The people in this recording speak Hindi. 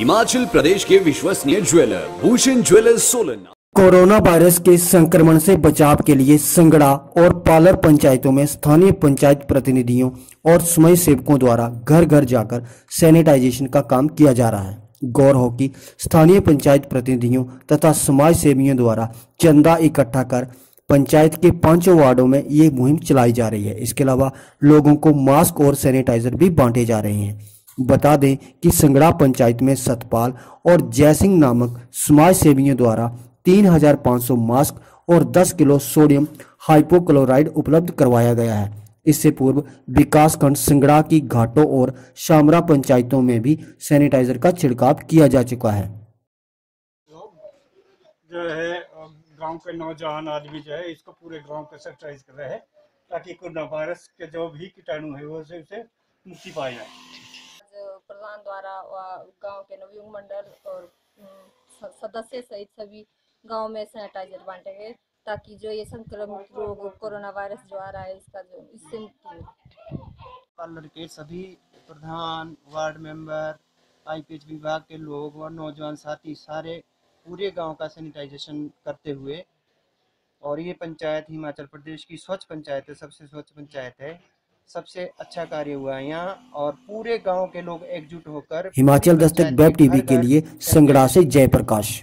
हिमाचल प्रदेश के विश्वसनीय jeweller, Bhushan jewellers Solan. Corona virus के संक्रमण से बचाव के लिए संगड़ा और पालर पंचायतों में स्थानीय पंचायत प्रतिनिधियों और स्वयं सेवकों द्वारा घर घर जाकर सैनिटाइजेशन का काम किया जा रहा है। गौर हो कि स्थानीय पंचायत प्रतिनिधियों तथा समाज सेवियों द्वारा चंदा इकट्ठा कर पंचायत के पाँचों वार्डों में ये मुहिम चलाई जा रही है। इसके अलावा लोगों को मास्क और सैनिटाइजर भी बांटे जा रहे हैं। बता दें कि संगड़ा पंचायत में सतपाल और जयसिंह नामक समाज सेवियों द्वारा 3,500 मास्क और 10 किलो सोडियम हाइपोक्लोराइड उपलब्ध करवाया गया है। इससे पूर्व विकासखंड सिंगड़ा की घाटों और शामरा पंचायतों में भी सैनिटाइजर का छिड़काव किया जा चुका है। जो है गाँव के नौजवान आदमी जो है इसको पूरे गाँव को सैनिटाइज कर रहे हैं ताकि कोरोना वायरस के जो भी कीटाणु है वो से उसे मुक्ति पाई जाए। प्रधान द्वारा गाँव के नवयुग मंडल और सदस्य सहित सभी गाँव में सैनिटाइजर बांटे गए ताकि जो ये संक्रमित रोग कोरोना वायरस जो आ रहा है, इसका जो, इससे मुक्ति पार्लर के सभी प्रधान, वार्ड मेंबर, आईपीएच विभाग के लोग और नौजवान साथी सारे पूरे गाँव का सैनिटाइजेशन करते हुए और ये पंचायत हिमाचल प्रदेश की स्वच्छ पंचायत है, सबसे स्वच्छ पंचायत है। सबसे अच्छा कार्य हुआ है यहाँ और पूरे गाँव के लोग एकजुट होकर हिमाचल दस्तक वेब टीवी के लिए संगड़ा से जयप्रकाश।